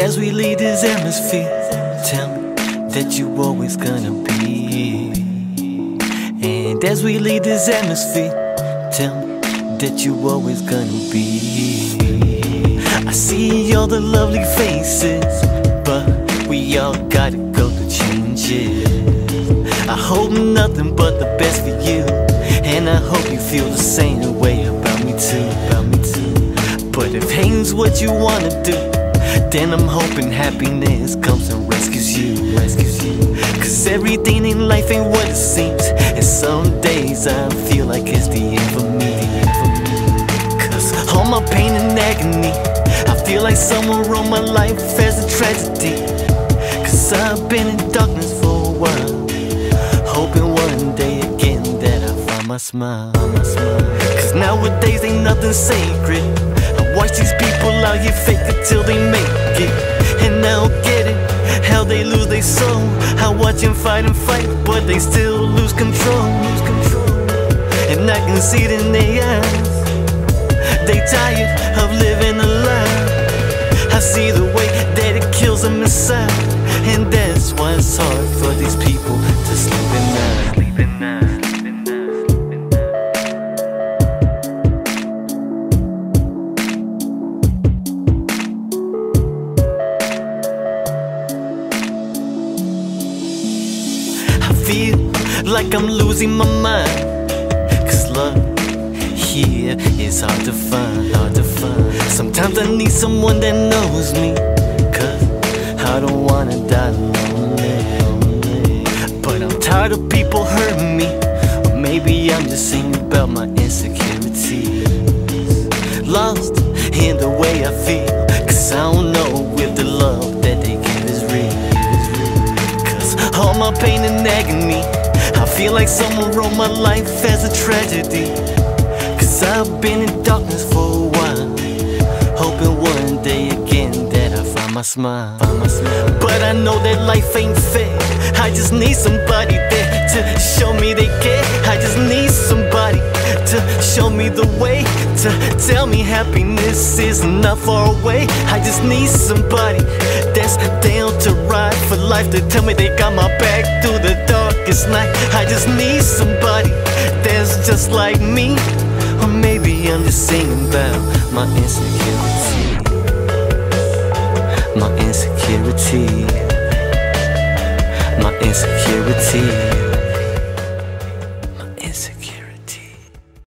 as we leave this atmosphere, tell me that you always gonna be. And as we leave this atmosphere, tell me that you always gonna be. I see all the lovely faces, but we all gotta go to change it. I hope nothing but the best for you, and I hope you feel the same way about me too, about me too. But if hating's what you wanna do, then I'm hoping happiness comes and rescues you, rescues you. Cause everything in life ain't what it seems, and some days I feel like it's the end for me. Cause all my pain and agony, I feel like someone wrote my life as a tragedy. Cause I've been in darkness for a while, hoping one day again that I find. My smile. Cause nowadays ain't nothing sacred. Watch these people out here fake it till they make it, and don't get it. How they lose their soul. I watch them fight and fight, but they still lose control. Lose control. And I can see it in their eyes. They tired of living a lie. I see the way that it kills them inside, and that's why it's hard feel like I'm losing my mind. Cause love here is hard to find, hard to find. Sometimes I need someone that knows me. Cause I don't wanna die lonely. But I'm tired of people hurting me. Or maybe I'm just singing about my insecurities. Lost and agony, I feel like someone wrote my life as a tragedy. Cause I've been in darkness for a while, hoping one day again that I find my smile. Find my smile. But I know that life ain't fair. I just need somebody there to show me they care. I just need somebody to show me the way, to tell me happiness is not far away. I just need somebody that's down to ride for life They tell me they got my back through the darkest night. I just need somebody that's just like me. Or maybe I'm just singing about my insecurity. My insecurity. My insecurity.